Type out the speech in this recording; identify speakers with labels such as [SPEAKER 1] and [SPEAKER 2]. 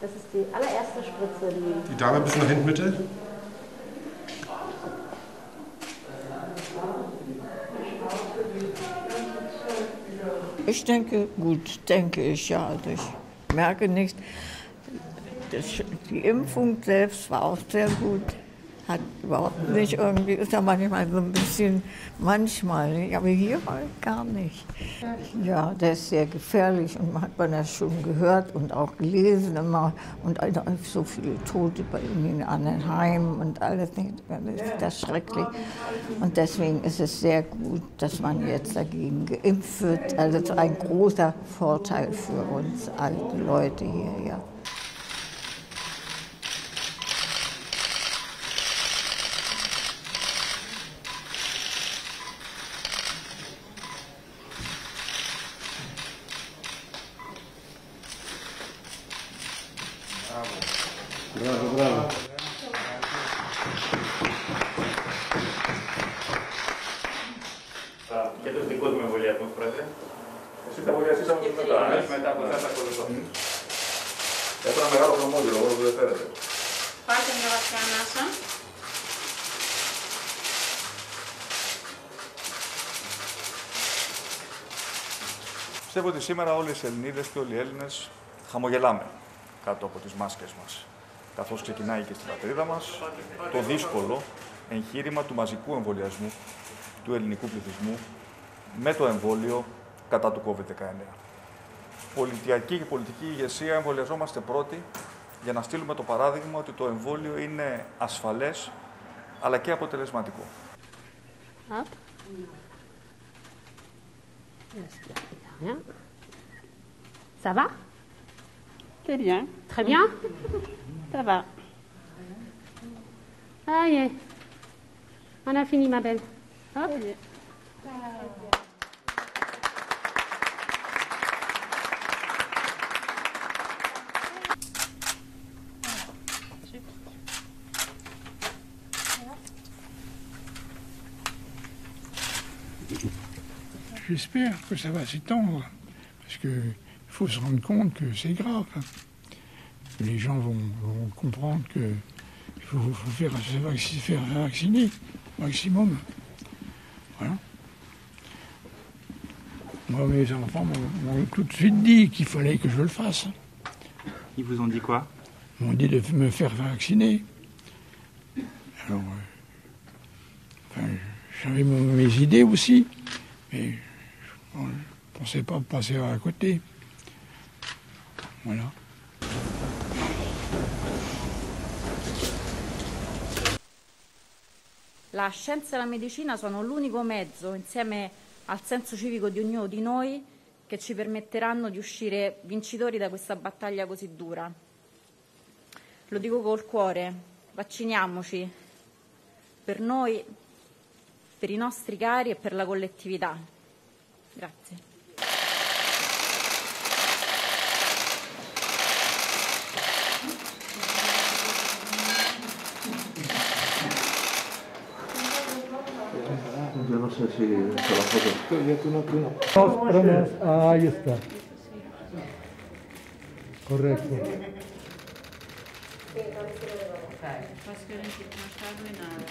[SPEAKER 1] Das ist die allererste Spritze, die.
[SPEAKER 2] Die Dame ein bisschen nach hinten bitte.
[SPEAKER 3] Ich denke, gut, denke ich ja. Also ich merke nicht, das, die Impfung selbst war auch sehr gut. Hat überhaupt nicht irgendwie, ist ja manchmal so ein bisschen, manchmal, nicht, aber hier war gar nicht. Ja, der ist sehr gefährlich und hat man das schon gehört und auch gelesen immer und so viele Tote bei ihnen in anderen Heimen und alles, nicht. das ist schrecklich. Und deswegen ist es sehr gut, dass man jetzt dagegen geimpft wird. Also ein großer Vorteil für uns alte Leute hier, ja.
[SPEAKER 2] Bravo, bravo.
[SPEAKER 4] Και τους δικούς μου εμβολιασμούς, Πρόεδρε.
[SPEAKER 5] Εσύ τα εμβολιαστήσαμε τους μετά, ε.
[SPEAKER 4] Μετά από θα τα ακολουθώ.
[SPEAKER 5] Έχω ένα μεγάλο χρωμόδιλο, μόνο που δεν φέρετε.
[SPEAKER 6] Πάρτε μια βαθιά ανάσα.
[SPEAKER 7] Πιστεύω ότι σήμερα όλες οι Ελληνίδες και όλοι οι Έλληνες χαμογελάμε κάτω από τις μάσκες μας. Καθώς ξεκινάει και στην πατρίδα μας το δύσκολο εγχείρημα του μαζικού εμβολιασμού του ελληνικού πληθυσμού με το εμβόλιο κατά του COVID-19. Πολιτιακή και πολιτική ηγεσία εμβολιαζόμαστε πρώτοι για να στείλουμε το παράδειγμα ότι το εμβόλιο είναι ασφαλές αλλά και αποτελεσματικό.
[SPEAKER 6] Hop. Respire bien. Ça va C'est bien. Très bien? Ça va. Est. On a fini, ma belle.
[SPEAKER 8] J'espère que ça va s'étendre, parce qu'il faut se rendre compte que c'est grave. Les gens vont, vont comprendre qu'il faut, faut faire, se faire vacciner au maximum. Voilà. Moi, mes enfants m'ont tout de suite dit qu'il fallait que je le fasse.
[SPEAKER 4] Ils vous ont dit quoi?
[SPEAKER 8] Ils m'ont dit de me faire vacciner. Alors, euh, enfin, j'avais mes idées aussi, mais je ne pensais pas passer à côté. Voilà.
[SPEAKER 9] La scienza e la medicina sono l'unico mezzo, insieme al senso civico di ognuno di noi, che ci permetteranno di uscire vincitori da questa battaglia così dura. Lo dico col cuore, vacciniamoci per noi, per i nostri cari e per la collettività. Grazie.
[SPEAKER 5] se,
[SPEAKER 10] se ela fazer. Nós, para nós. Ah, aí está. Correto.
[SPEAKER 6] Posso garantir que não está a
[SPEAKER 10] doer nada.